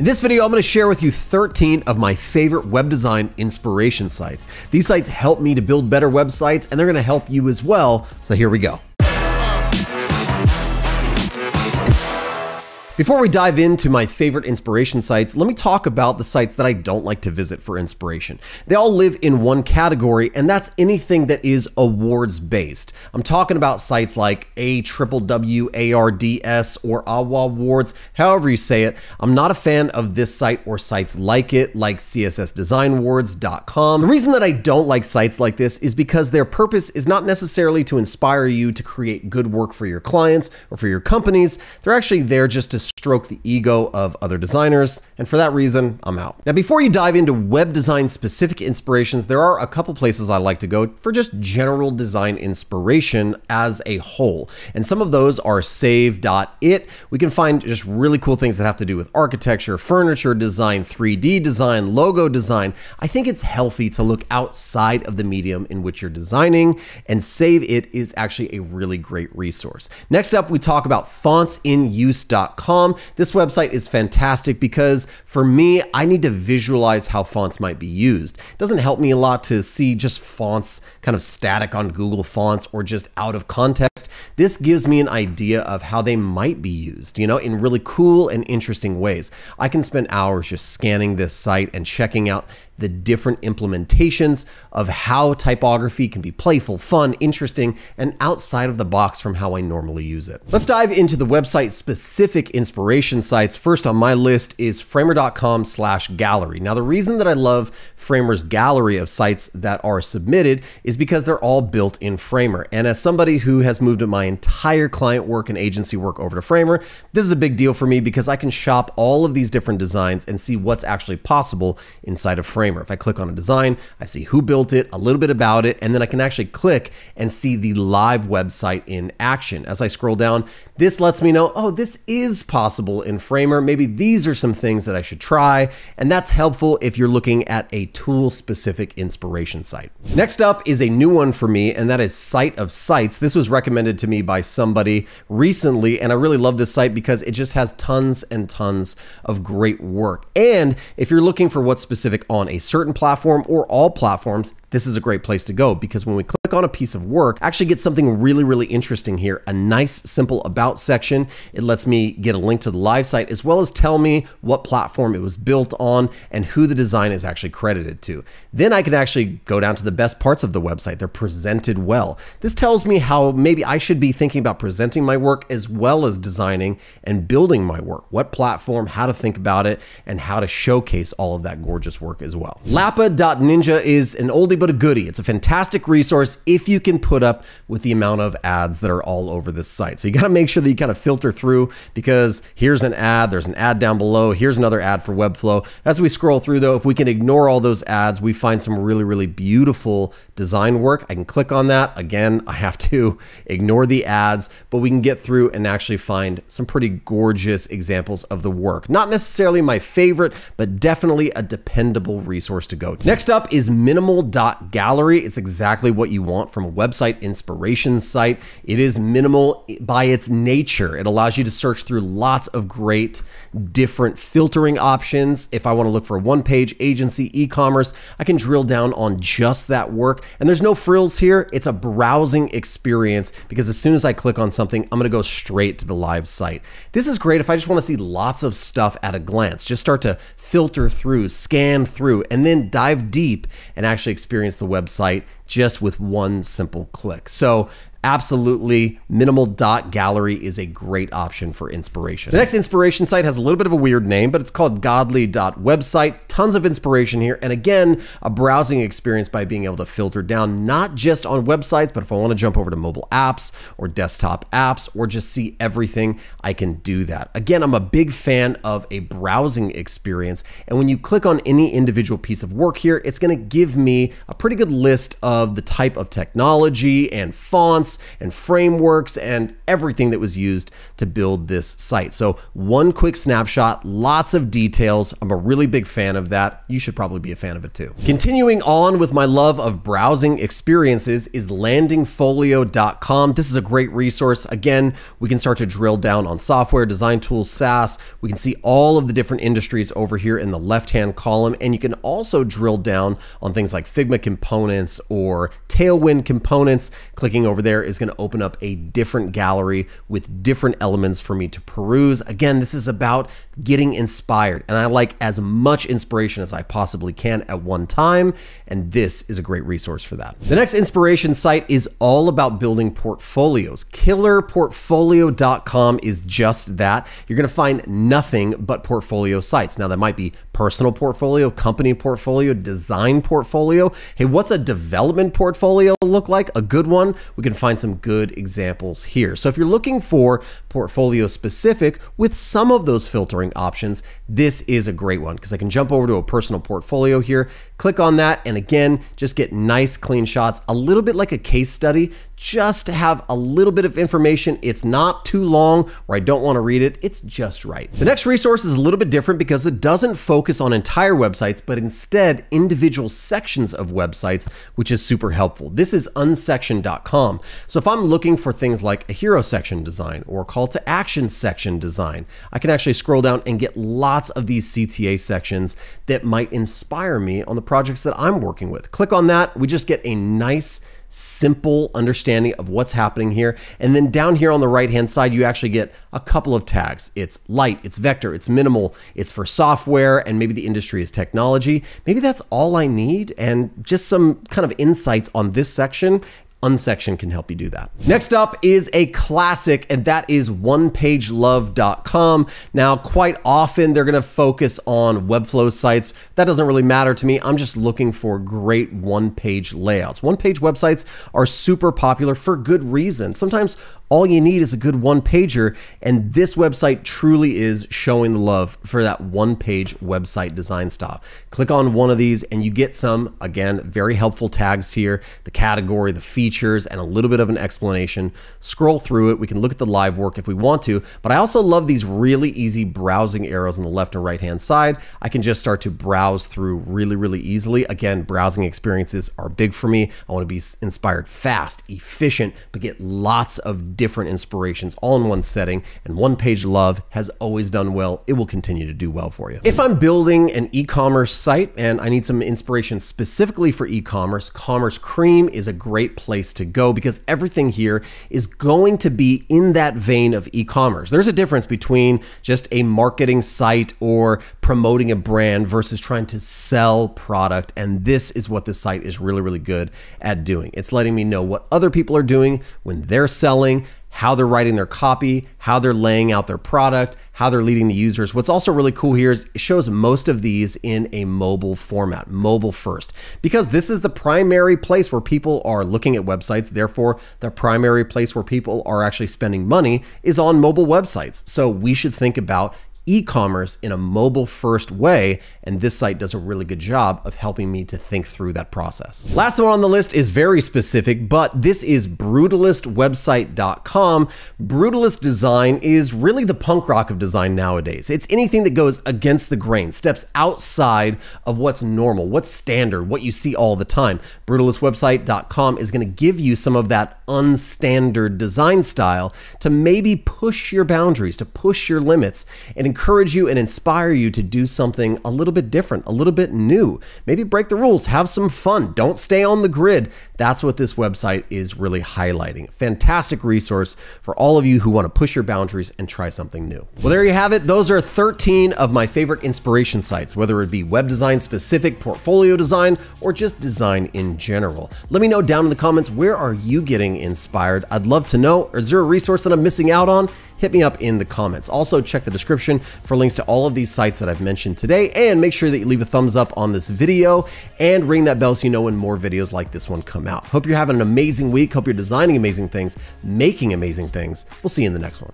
In this video, I'm going to share with you 13 of my favorite web design inspiration sites. These sites help me to build better websites and they're going to help you as well. So here we go. Before we dive into my favorite inspiration sites, let me talk about the sites that I don't like to visit for inspiration. They all live in one category, and that's anything that is awards based. I'm talking about sites like A Triple W ARDS or AWA Awards, however you say it. I'm not a fan of this site or sites like it, like CSSDesignAwards.com. The reason that I don't like sites like this is because their purpose is not necessarily to inspire you to create good work for your clients or for your companies. They're actually there just to stroke the ego of other designers, and for that reason, I'm out. Now, before you dive into web design specific inspirations, there are a couple places I like to go for just general design inspiration as a whole. And some of those are savee.it. We can find just really cool things that have to do with architecture, furniture design, 3D design, logo design. I think it's healthy to look outside of the medium in which you're designing, and Save It is actually a really great resource. Next up, we talk about fontsinuse.com this website is fantastic because for me, I need to visualize how fonts might be used. It doesn't help me a lot to see just fonts kind of static on Google Fonts or just out of context. This gives me an idea of how they might be used, you know, in really cool and interesting ways. I can spend hours just scanning this site and checking out the different implementations of how typography can be playful, fun, interesting, and outside of the box from how I normally use it. Let's dive into the website specific inspiration sites. First on my list is framer.com slash gallery. Now, the reason that I love Framer's gallery of sites that are submitted is because they're all built in Framer. And as somebody who has moved my entire client work and agency work over to Framer, this is a big deal for me because I can shop all of these different designs and see what's actually possible inside of Framer. If I click on a design, I see who built it, a little bit about it, and then I can actually click and see the live website in action. As I scroll down, this lets me know, oh, this is possible in Framer. Maybe these are some things that I should try. And that's helpful if you're looking at a tool specific inspiration site. Next up is a new one for me, and that is Site of Sites. This was recommended to me by somebody recently, and I really love this site because it just has tons and tons of great work. And if you're looking for what's specific on a certain platform or all platforms, this is a great place to go because when we click on a piece of work, actually get something really, really interesting here. A nice, simple about section. It lets me get a link to the live site as well as tell me what platform it was built on and who the design is actually credited to. Then I can actually go down to the best parts of the website. They're presented well. This tells me how maybe I should be thinking about presenting my work as well as designing and building my work. What platform, how to think about it, and how to showcase all of that gorgeous work as well. Lapa.ninja is an oldie but a goodie. It's a fantastic resource if you can put up with the amount of ads that are all over this site. So you got to make sure that you kind of filter through because here's an ad, there's an ad down below, here's another ad for Webflow. As we scroll through though, if we can ignore all those ads, we find some really, really beautiful design work. I can click on that. Again, I have to ignore the ads, but we can get through and actually find some pretty gorgeous examples of the work. Not necessarily my favorite, but definitely a dependable resource to go to. Next up is minimal.com gallery. It's exactly what you want from a website inspiration site. It is minimal by its nature. It allows you to search through lots of great different filtering options. If I want to look for one page agency e-commerce, I can drill down on just that work. And there's no frills here. It's a browsing experience because as soon as I click on something, I'm going to go straight to the live site. This is great if I just want to see lots of stuff at a glance. Just start to filter through, scan through, and then dive deep and actually experience the website just with one simple click. So absolutely minimal dot gallery is a great option for inspiration. The next inspiration site has a little bit of a weird name, but it's called godly dot website. Tons of inspiration here. And again, a browsing experience by being able to filter down not just on websites, but if I want to jump over to mobile apps or desktop apps or just see everything, I can do that. Again, I'm a big fan of a browsing experience. And when you click on any individual piece of work here, it's going to give me a pretty good list of the type of technology and fonts and frameworks and everything that was used to build this site. So one quick snapshot, lots of details. I'm a really big fan of that, you should probably be a fan of it too. Continuing on with my love of browsing experiences is landingfolio.com. This is a great resource. Again, we can start to drill down on software, design tools, SaaS. We can see all of the different industries over here in the left-hand column, and you can also drill down on things like Figma components or Tailwind components. Clicking over there is going to open up a different gallery with different elements for me to peruse. Again, this is about getting inspired, and I like as much inspiration as I possibly can at one time, and this is a great resource for that. The next inspiration site is all about building portfolios. Killerportfolio.com is just that. You're going to find nothing but portfolio sites. Now, that might be personal portfolio, company portfolio, design portfolio. Hey, what's a development portfolio look like? A good one? We can find some good examples here. So if you're looking for portfolio specific with some of those filtering options, this is a great one because I can jump over to a personal portfolio here, click on that, and again, just get nice clean shots, a little bit like a case study, just to have a little bit of information. It's not too long where I don't want to read it. It's just right. The next resource is a little bit different because it doesn't focus on entire websites, but instead individual sections of websites, which is super helpful. This is unsection.com. So if I'm looking for things like a hero section design or call to action section design, I can actually scroll down and get lots of these CTA sections that might inspire me on the projects that I'm working with. Click on that. We just get a nice simple understanding of what's happening here. And then down here on the right hand side, you actually get a couple of tags. It's light, it's vector, it's minimal, it's for software, and maybe the industry is technology. Maybe that's all I need and just some kind of insights on this section Unsection can help you do that. Next up is a classic, and that is onepagelove.com. Now, quite often they're gonna focus on Webflow sites. That doesn't really matter to me. I'm just looking for great one page layouts. One page websites are super popular for good reason. Sometimes all you need is a good one pager, and this website truly is showing the love for that one page website design style. Click on one of these, and you get some, again, very helpful tags here the category, the features, and a little bit of an explanation. Scroll through it. We can look at the live work if we want to, but I also love these really easy browsing arrows on the left and right hand side. I can just start to browse through really, really easily. Again, browsing experiences are big for me. I want to be inspired fast, efficient, but get lots of different inspirations all in one setting. And one page love has always done well. It will continue to do well for you. If I'm building an e-commerce site and I need some inspiration specifically for e-commerce, Commerce Cream is a great place to go because everything here is going to be in that vein of e-commerce. There's a difference between just a marketing site or promoting a brand versus trying to sell product. And this is what this site is really, really good at doing. It's letting me know what other people are doing when they're selling, how they're writing their copy, how they're laying out their product, how they're leading the users. What's also really cool here is it shows most of these in a mobile format, mobile first, because this is the primary place where people are looking at websites. Therefore, the primary place where people are actually spending money is on mobile websites. So we should think about e-commerce in a mobile first way and this site does a really good job of helping me to think through that process. Last one on the list is very specific but this is brutalistwebsite.com. Brutalist design is really the punk rock of design nowadays. It's anything that goes against the grain, steps outside of what's normal, what's standard, what you see all the time. Brutalistwebsite.com is going to give you some of that unstandard design style to maybe push your boundaries, to push your limits and encourage you and inspire you to do something a little bit different, a little bit new. Maybe break the rules, have some fun, don't stay on the grid. That's what this website is really highlighting. Fantastic resource for all of you who want to push your boundaries and try something new. Well, there you have it. Those are 13 of my favorite inspiration sites, whether it be web design specific, portfolio design, or just design in general. Let me know down in the comments where are you getting inspired? I'd love to know. Is there a resource that I'm missing out on? Hit me up in the comments. Also, check the description for links to all of these sites that I've mentioned today, and make sure that you leave a thumbs up on this video and ring that bell so you know when more videos like this one come out. Hope you're having an amazing week. Hope you're designing amazing things, making amazing things. We'll see you in the next one.